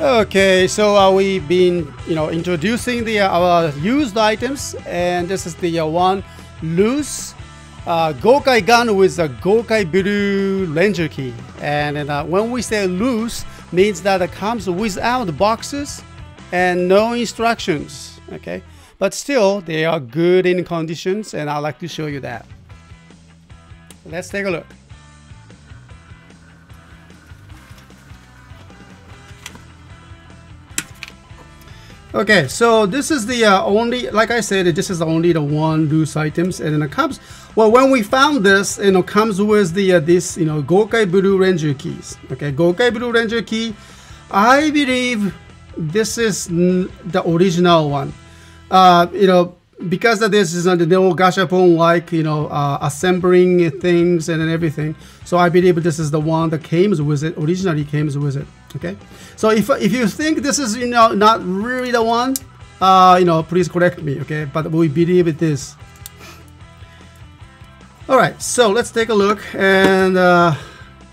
Okay, so uh, we've been, you know, introducing the uh, our used items, and this is the uh, one loose uh, Gokai gun with a Gokai Blue Ranger key. And, and uh, when we say loose, means that it comes without boxes and no instructions. Okay, but still they are good in conditions, and I'd like to show you that. Let's take a look. Okay, so this is the uh, only, like I said, this is only the one loose items, and then it comes. Well, when we found this, you know, comes with the uh, this, you know, Gokai Blue Ranger keys. Okay, Gokai Blue Ranger key. I believe this is the original one. Uh, you know, because of this is the no gashapon like you know uh, assembling things and everything so i believe this is the one that came with it originally came with it okay? So if if you think this is you know not really the one uh you know please correct me okay? But we believe it is. All right so let's take a look and uh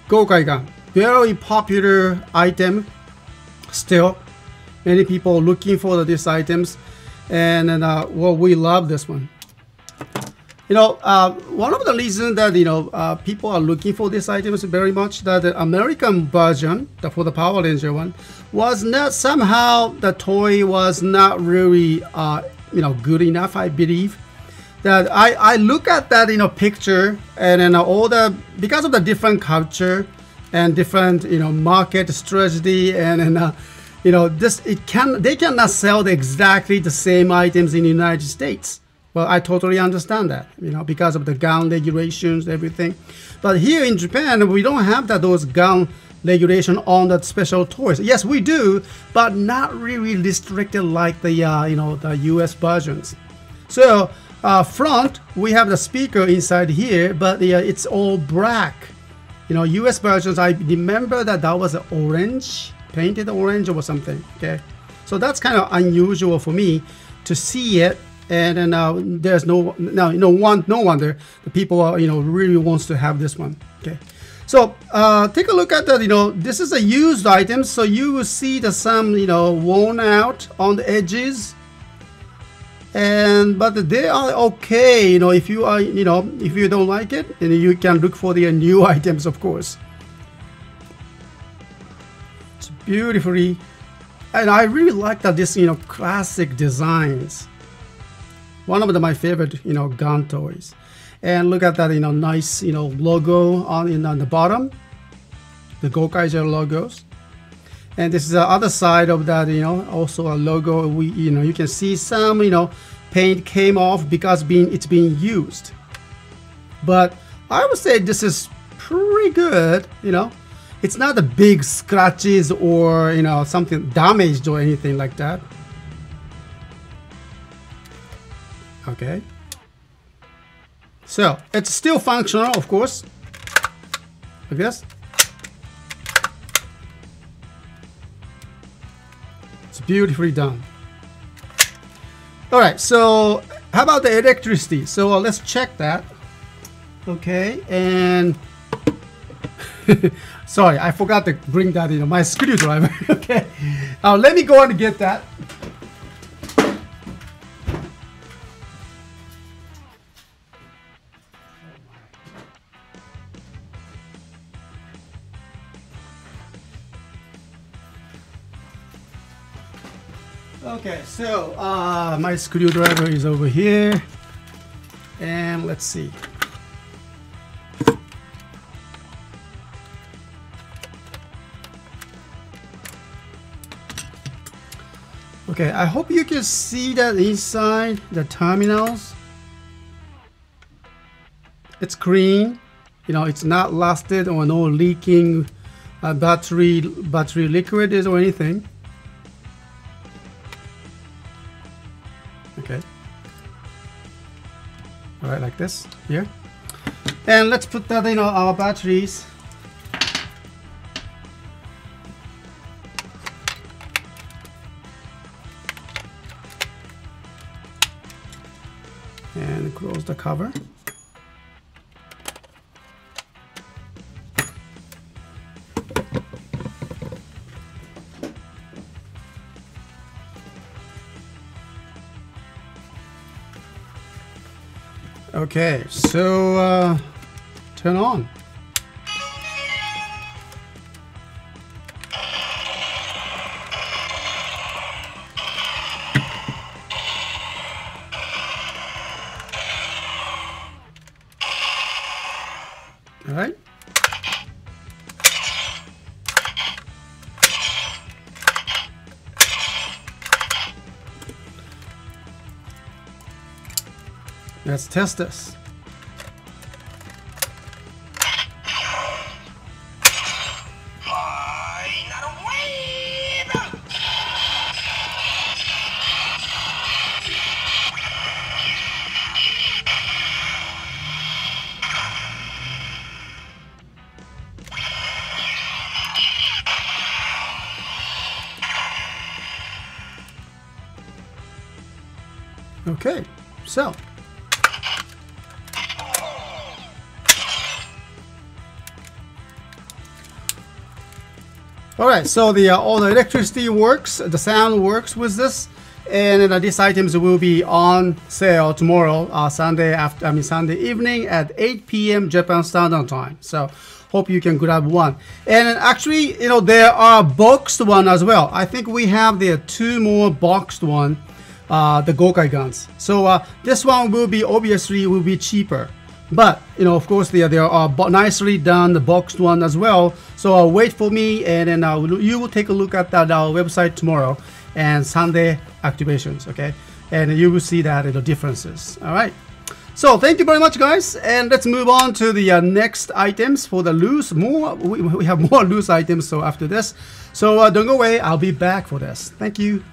gokai gun very popular item still. Many people looking for these items. And, and uh, well, we love this one. You know, uh, one of the reasons that you know uh, people are looking for these items very much that the American version, the, for the Power Ranger one, was not somehow the toy was not really uh, you know good enough. I believe that I I look at that you know picture and then all the because of the different culture and different you know market strategy and and uh, you know this it can they cannot sell the exactly the same items in the united states well i totally understand that you know because of the gun regulations everything. But here in japan we don't have that those gun regulation on the special toys. Yes we do but not really restricted like the uh, you know the us versions. So uh, front we have the speaker inside here but uh, it's all black. You know us versions i remember that that was orange painted orange or something okay? So that's kind of unusual for me to see it and then uh, there's no no no one no wonder the people are you know really wants to have this one. Okay. So uh, take a look at that you know this is a used item. So you will see the some you know worn out on the edges. And but they are okay you know if you are you know if you don't like it then you can look for the new items of course. It's beautifully and I really like that this you know classic designs one of the, my favorite you know gun toys. And look at that you know nice you know logo on in on the bottom. The Gokaiger logos. And this is the other side of that you know also a logo. We you know you can see some you know paint came off because being it's being used. But I would say this is pretty good you know. It's not the big scratches or you know something damaged or anything like that okay so it's still functional of course like this it's beautifully done all right so how about the electricity so uh, let's check that okay and Sorry, I forgot to bring that in. My screwdriver. okay. Uh, let me go and get that. Okay, so uh, my screwdriver is over here. And let's see. Okay, I hope you can see that inside the terminals. It's green, you know, it's not lasted or no leaking uh, battery battery liquid is or anything. All right, like this here. And let's put that in our batteries. and close the cover. Okay, so uh, turn on. All right. Let's test this. Okay, so All right, so the uh, all the electricity works, the sound works with this, and uh, these items will be on sale tomorrow, uh, Sunday after, I mean Sunday evening at 8 p.m. Japan Standard Time. So hope you can grab one. And actually, you know, there are boxed one as well. I think we have the two more boxed one, uh, the Gokai guns. So uh, this one will be obviously will be cheaper. But you know, of course, there there are nicely done the boxed one as well. So uh, wait for me, and then uh, you will take a look at that our website tomorrow and Sunday activations. Okay, and you will see that the differences. All right. So thank you very much, guys, and let's move on to the uh, next items for the loose. More we, we have more loose items. So after this, so uh, don't go away. I'll be back for this. Thank you.